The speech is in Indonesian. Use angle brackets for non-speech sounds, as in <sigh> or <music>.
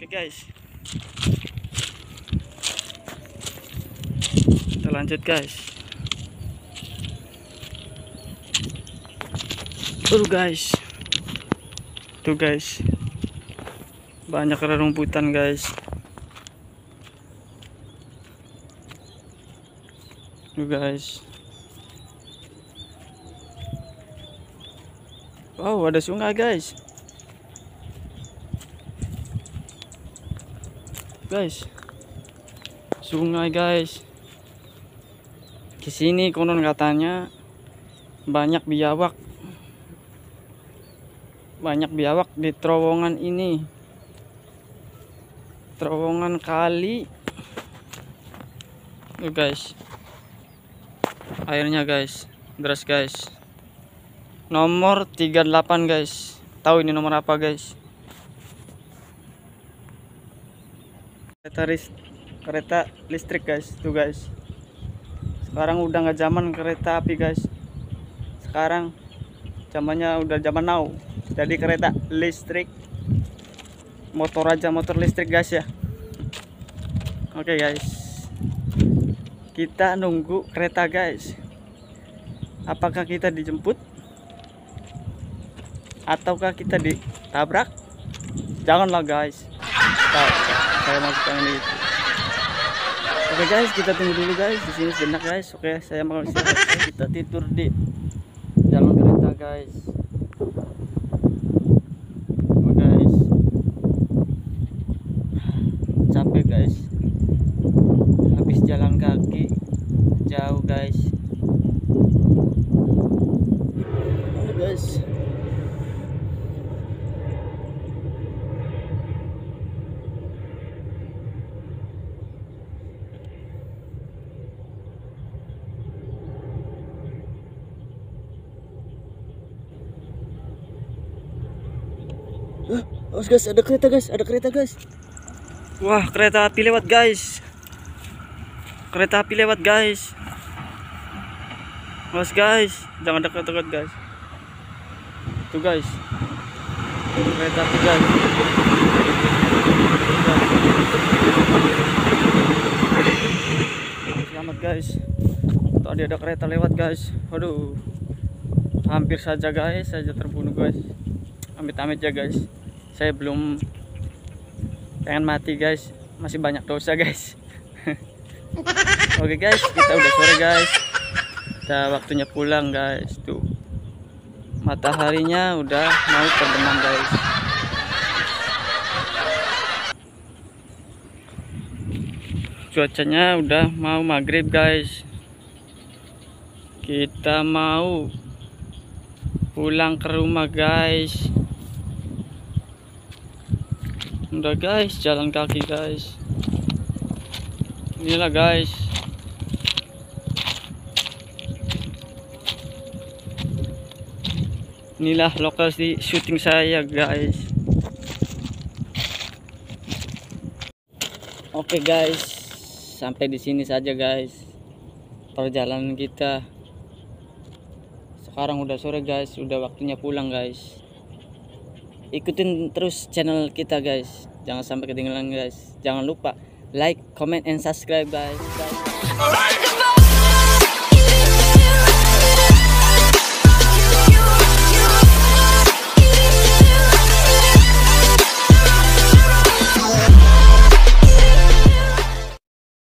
Oke guys. Kita lanjut guys. Tuh guys. Tuh guys. Banyak rerumputan guys. Tuh guys. Wow, ada sungai guys. guys. Sungai guys. Di sini konon katanya banyak biawak. Banyak biawak di terowongan ini. Terowongan kali. Tuh guys. Airnya guys. Deras guys nomor 38 guys. Tahu ini nomor apa guys? Kereta kereta listrik guys. Tuh guys. Sekarang udah nggak zaman kereta api guys. Sekarang zamannya udah zaman now. Jadi kereta listrik motor aja motor listrik guys ya. Oke guys. Kita nunggu kereta guys. Apakah kita dijemput ataukah kita ditabrak janganlah guys Tahu, saya masuk yang di Oke guys, kita tunggu dulu guys di sini sejenak guys. Oke, saya mau. Kita tidur di jalan kereta guys. Guys. Capek guys. Habis jalan kaki jauh guys. Oke guys. Oh guys, ada kereta guys, ada kereta guys. Wah, kereta api lewat guys. Kereta api lewat guys. Mas guys, jangan dekat-dekat guys. Tuh guys. Kereta api guys. Selamat guys. Tadi ada kereta lewat guys. Waduh. Hampir saja guys, saja terbunuh guys. Amit-amit ya guys saya belum pengen mati guys. Masih banyak dosa guys. <laughs> Oke guys kita udah sore guys. Kita waktunya pulang guys. Tuh. Mataharinya udah mau terbenam guys. Cuacanya udah mau maghrib guys. Kita mau pulang ke rumah guys udah guys. Jalan kaki guys. Inilah guys. Inilah lokasi syuting saya guys. Oke guys. Sampai di sini saja guys. Perjalanan kita. Sekarang udah sore guys. Udah waktunya pulang guys ikutin terus channel kita guys. Jangan sampai ketinggalan guys. Jangan lupa like comment and subscribe guys, guys.